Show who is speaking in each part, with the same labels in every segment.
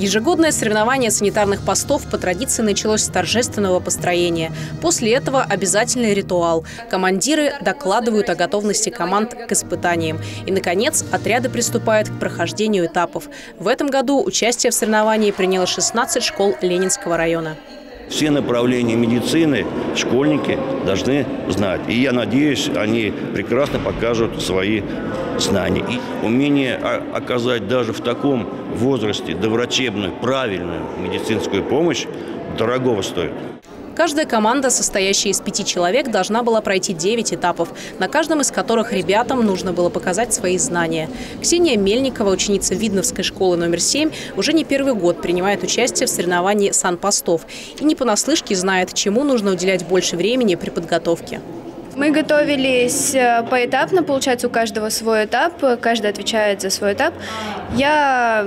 Speaker 1: Ежегодное соревнование санитарных постов по традиции началось с торжественного построения. После этого обязательный ритуал. Командиры докладывают о готовности команд к испытаниям. И, наконец, отряды приступают к прохождению этапов. В этом году участие в соревновании приняло 16 школ Ленинского района
Speaker 2: все направления медицины школьники должны знать. И я надеюсь, они прекрасно покажут свои знания. И умение оказать даже в таком возрасте доврачебную, правильную медицинскую помощь дорогого стоит.
Speaker 1: Каждая команда, состоящая из пяти человек, должна была пройти девять этапов, на каждом из которых ребятам нужно было показать свои знания. Ксения Мельникова, ученица Видновской школы номер 7, уже не первый год принимает участие в соревновании санпостов и не понаслышке знает, чему нужно уделять больше времени при подготовке.
Speaker 3: Мы готовились э, поэтапно, получается, у каждого свой этап, каждый отвечает за свой этап. Я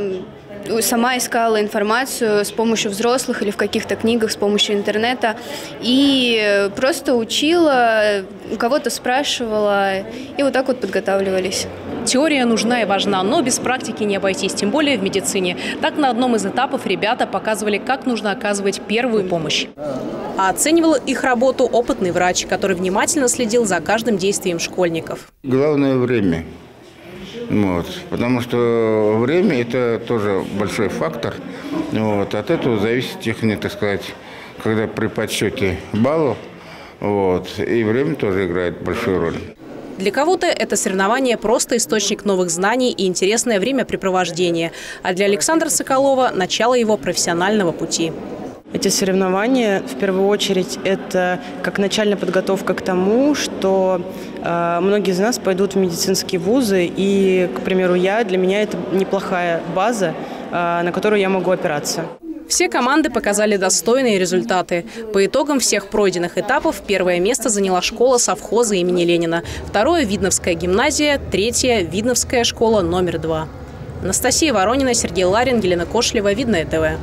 Speaker 3: сама искала информацию с помощью взрослых или в каких-то книгах с помощью интернета и просто учила, у кого-то спрашивала и вот так вот подготавливались.
Speaker 1: Теория нужна и важна, но без практики не обойтись, тем более в медицине. Так на одном из этапов ребята показывали, как нужно оказывать первую помощь. А оценивал их работу опытный врач, который внимательно следил за каждым действием школьников.
Speaker 4: Главное время. Вот, потому что время – это тоже большой фактор. Вот, от этого зависит техника, так сказать, когда при подсчете баллов, вот, и время тоже играет большую роль.
Speaker 1: Для кого-то это соревнование просто источник новых знаний и интересное времяпрепровождение, а для Александра Соколова – начало его профессионального пути.
Speaker 5: Эти соревнования, в первую очередь, это как начальная подготовка к тому, что э, многие из нас пойдут в медицинские вузы, и, к примеру, я, для меня это неплохая база, э, на которую я могу опираться.
Speaker 1: Все команды показали достойные результаты. По итогам всех пройденных этапов первое место заняла школа совхоза имени Ленина, второе – Видновская гимназия, третье – Видновская школа номер два. Анастасия Воронина, Сергей Ларин, Елена Кошлева, Видное ТВ.